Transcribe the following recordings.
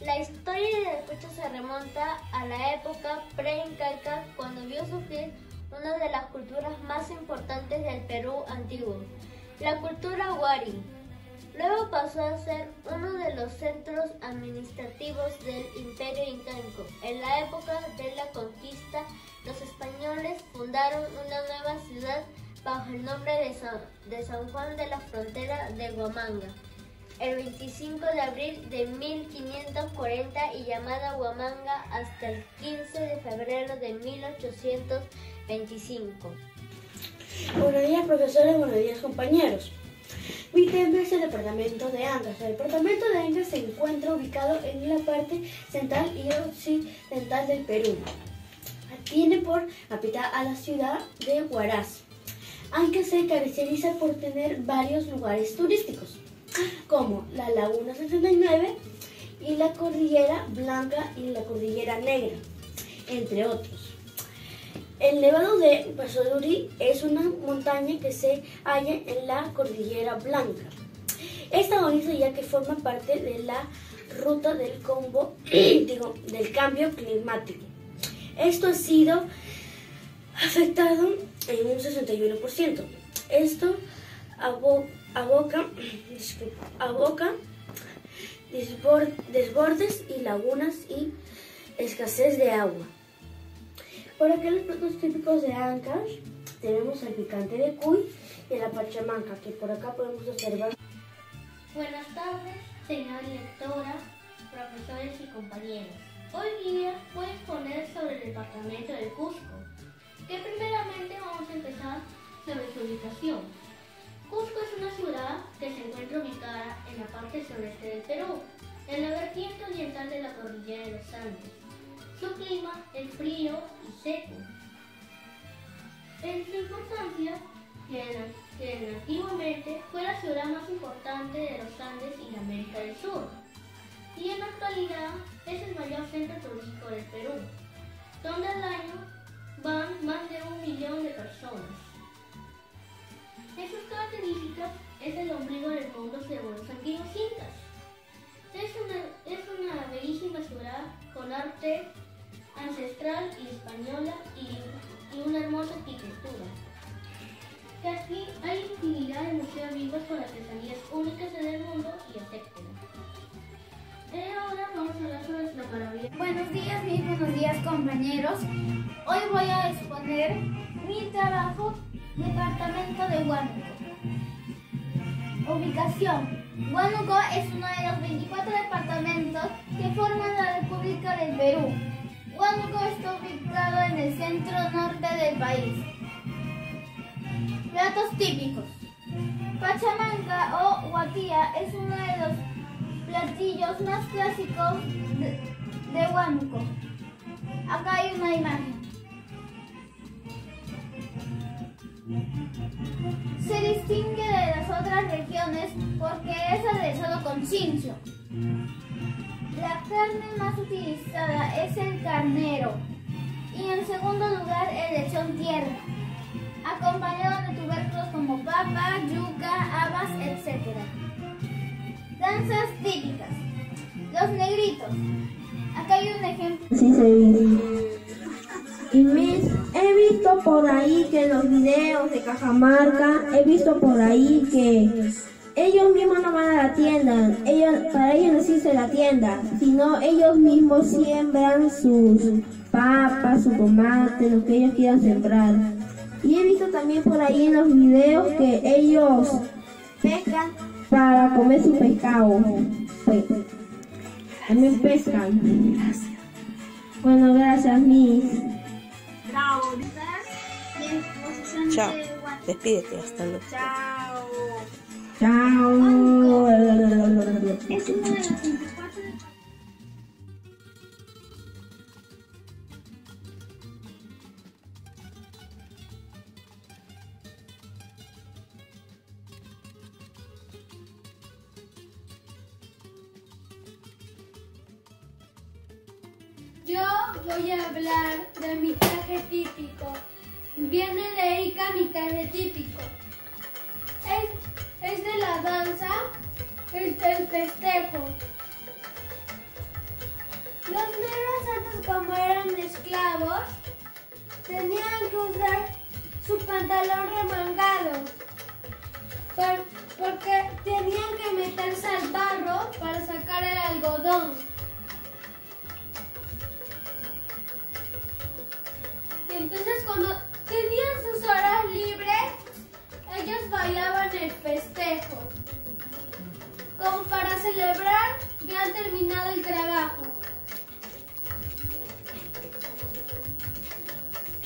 La historia del pecho se remonta a la época pre-incaica cuando vio surgir una de las culturas más importantes del Perú antiguo, la cultura Wari. Luego pasó a ser uno de los centros administrativos del Imperio Incaico. En la época de la conquista, los españoles fundaron una nueva ciudad bajo el nombre de San, de San Juan de la Frontera de Huamanga el 25 de abril de 1540 y llamada Huamanga hasta el 15 de febrero de 1825. Buenos días profesores, buenos días compañeros. Mi tema es el departamento de Ancash. El departamento de Ancash se encuentra ubicado en la parte central y occidental del Perú. Tiene por capital a la ciudad de Huaraz. Ancash se caracteriza por tener varios lugares turísticos como la Laguna 69 y la Cordillera Blanca y la Cordillera Negra, entre otros. El Nevado de Pasoluri es una montaña que se halla en la Cordillera Blanca. Esta bonita ya que forma parte de la ruta del, combo, digo, del cambio climático. Esto ha sido afectado en un 61%. Esto aboca, aboca desbordes y lagunas y escasez de agua. Por aquí los platos típicos de Ancash tenemos el picante de cuy y la pachamanca, que por acá podemos observar. Buenas tardes, señora directora, profesores y compañeros. Hoy día voy a exponer sobre el departamento del Cusco, que primeramente vamos a empezar sobre su ubicación. Cusco es una ciudad que se encuentra ubicada en la parte sureste del Perú, en la vertiente oriental de la cordillera de los Andes. Su clima es frío y seco. En su importancia, que, antiguamente fue la ciudad más importante de los Andes y de América del Sur, y en la actualidad es el mayor centro turístico del Perú, donde al año van más de un millón de personas. Sus características es el ombligo del mundo según los antiguos incas. Es una, es una bellísima ciudad con arte ancestral y española y, una hermosa arquitectura. Que hay infinidad de museos vivos con artesanías únicas en el mundo y etc. Eh, ahora vamos a hablar sobre la. Buenos días, mis buenos días compañeros. Hoy voy a exponer mi trabajo Departamento de Huánuco. Ubicación. Huánuco es uno de los 24 departamentos que forman la República del Perú. Huánuco está ubicado en el centro norte del país. Platos típicos. Pachamanca o huatía es uno de los platillos más clásicos de, de Huánuco. Acá hay una imagen. Se distingue de las otras regiones porque es aderezado con chincho. La carne más utilizada es el carnero y en segundo lugar el lechón tierno, acompañado de tubérculos como papa, yuca, habas, etc. Danzas típicas. Los negritos. Acá hay un ejemplo. Sí, he visto por ahí que los videos de Cajamarca, he visto por ahí que ellos mismos no van a la tienda, ellos, para ellos no existe la tienda, sino ellos mismos siembran sus papas, su tomate, lo que ellos quieran sembrar. Y he visto también por ahí en los videos que ellos pescan para comer su pescado. Pues, también pescan. Bueno, gracias, Miss. Chao. Despídete, hasta luego. Chao. Chao. Yo voy a hablar de mi traje típico. Viene de Ica mi traje típico. Es, de la danza, es del festejo. Los negros antes como eran esclavos tenían que usar su pantalón remangado por- porque tenían que meterse al barro para sacar el algodón. Y entonces cuando tenían sus horas libres, ellos bailaban el festejo, como para celebrar que han terminado el trabajo.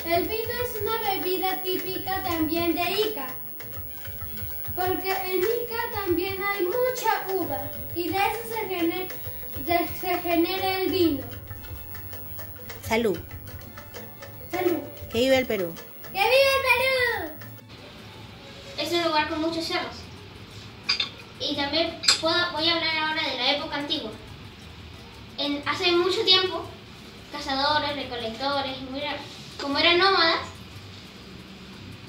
El vino es una bebida típica también de Ica, porque en Ica también hay mucha uva y de eso se genera, se genera el vino. Salud. Salud. Que vive el Perú. Lugar con muchos cerros. Y también puedo- voy a hablar ahora de la época antigua. En, hace mucho tiempo, cazadores, recolectores, como eran nómadas,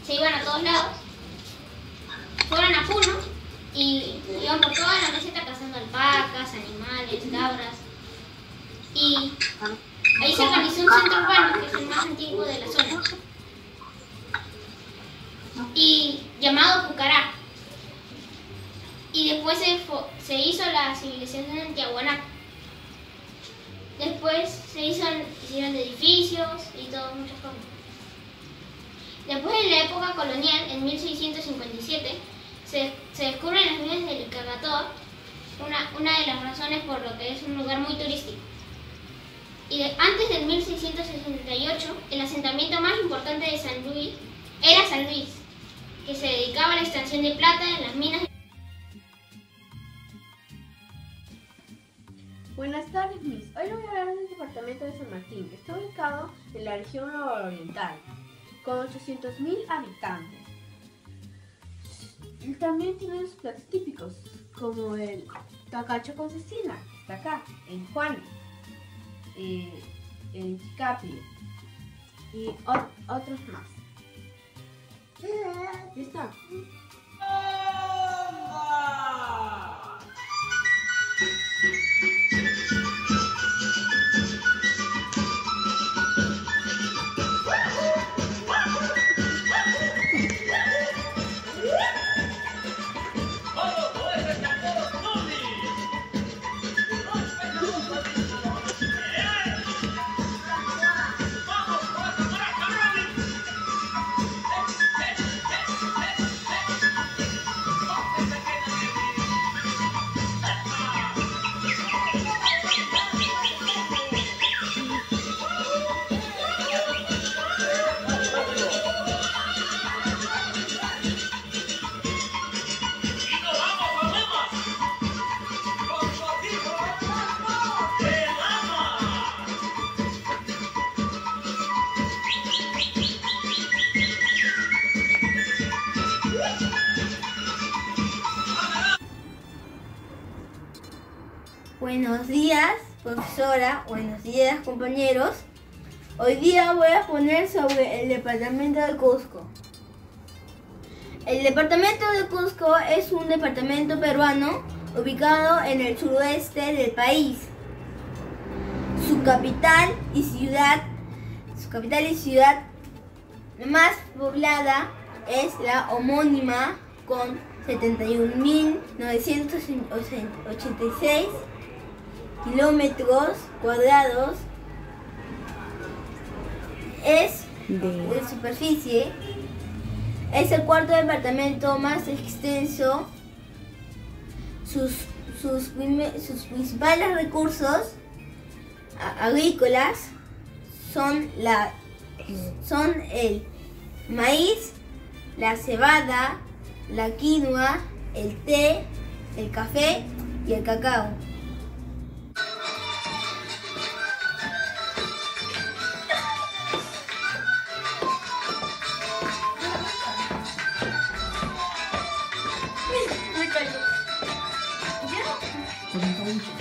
se iban a todos lados, fueron a Puno y iban por toda la meseta cazando alpacas, animales, cabras. Y ahí se organizó un centro urbano, que es el más antiguo de y llamado Pucará. Y después se, se hizo la civilización de Tiahuanaco. Después se hizo, hicieron edificios y todo, muchas cosas. Después en la época colonial, en 1657, se, se descubren las minas del Icacatoa, una, una de las razones por lo que es un lugar muy turístico. Y antes del 1668, el asentamiento más importante de San Luis era San Luis, que se dedicaba a la extracción de plata en las minas. Buenas tardes, Miss. Hoy les voy a hablar del departamento de San Martín, que está ubicado en la región nororiental, con 800.000 habitantes. Y también tiene sus platos típicos, como el tacacho con cecina, que está acá, en Juan, eh, en Chicapio, y ot- otros más. Ya está. Buenos días, profesora. Buenos días, compañeros. Hoy día voy a poner sobre el departamento de Cusco. El departamento de Cusco es un departamento peruano ubicado en el suroeste del país. Su capital y ciudad, su capital y ciudad más poblada es la homónima con 71.986 kilómetros cuadrados. Es de superficie. Es el cuarto departamento más extenso. Sus, sus, sus principales recursos agrícolas son, la, son el maíz, la cebada, la quinoa, el té, el café y el cacao. inches.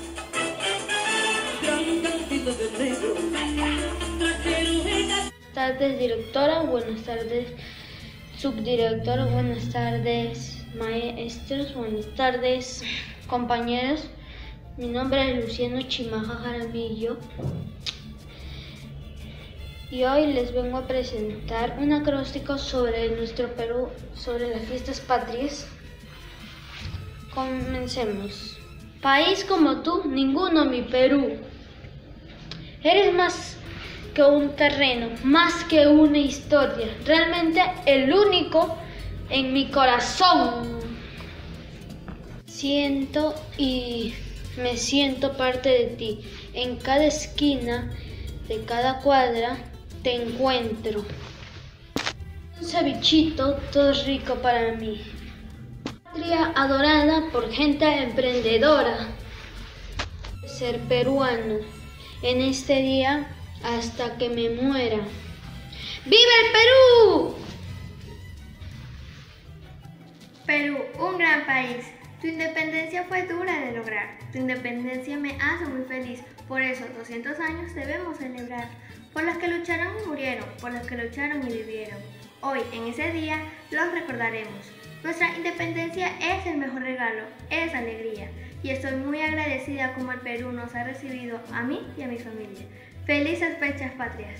Buenas tardes, directora. Buenas tardes, subdirectora. Buenas tardes, maestros. Buenas tardes, compañeros. Mi nombre es Luciano Chimaja Jaramillo. Y hoy les vengo a presentar un acróstico sobre nuestro Perú, sobre las fiestas patrias. Comencemos. País como tú, ninguno mi Perú. Eres más que un terreno, más que una historia, realmente el único en mi corazón. Siento y me siento parte de ti. En cada esquina de cada cuadra te encuentro. Un cevichito todo rico para mí. Patria adorada por gente emprendedora. Ser peruano en este día hasta que me muera. ¡Viva el Perú! Perú, un gran país. Tu independencia fue dura de lograr. Tu independencia me hace muy feliz. Por eso, 200 años debemos celebrar. Por los que lucharon y murieron, por los que lucharon y vivieron. Hoy, en ese día, los recordaremos. Nuestra independencia es el mejor regalo, es alegría. Y estoy muy agradecida como el Perú nos ha recibido a mí y a mi familia. Felices fechas patrias.